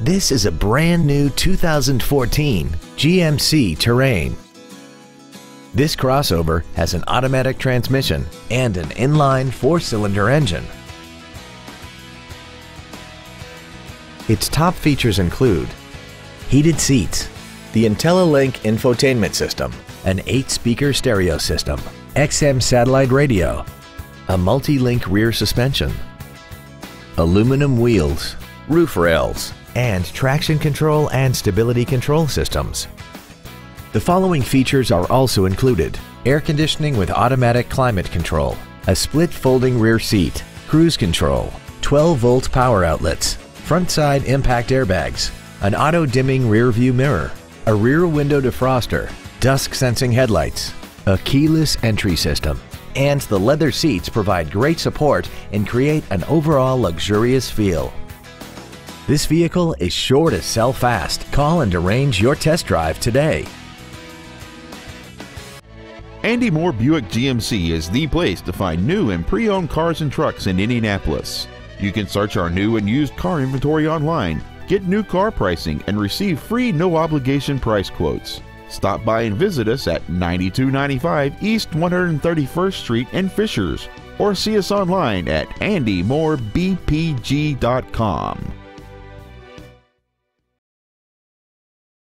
This is a brand new 2014 GMC Terrain. This crossover has an automatic transmission and an inline four-cylinder engine. Its top features include heated seats, the IntelliLink infotainment system, an 8-speaker stereo system, XM satellite radio, a multi-link rear suspension, aluminum wheels, roof rails, and traction control and stability control systems. The following features are also included. Air conditioning with automatic climate control, a split folding rear seat, cruise control, 12 volt power outlets, front side impact airbags, an auto dimming rear view mirror, a rear window defroster, dusk sensing headlights, a keyless entry system, and the leather seats provide great support and create an overall luxurious feel. This vehicle is sure to sell fast. Call and arrange your test drive today. Andy Mohr Buick GMC is the place to find new and pre owned cars and trucks in Indianapolis. You can search our new and used car inventory online, get new car pricing, and receive free no obligation price quotes. Stop by and visit us at 9295 East 131st Street in Fishers or see us online at andymohrbpg.com.